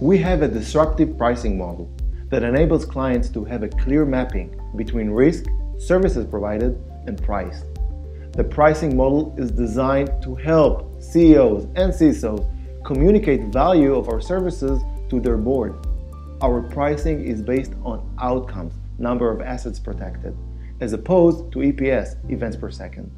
We have a disruptive pricing model that enables clients to have a clear mapping between risk, services provided, and price. The pricing model is designed to help CEOs and CISOs communicate value of our services to their board. Our pricing is based on outcomes, number of assets protected, as opposed to EPS, events per second.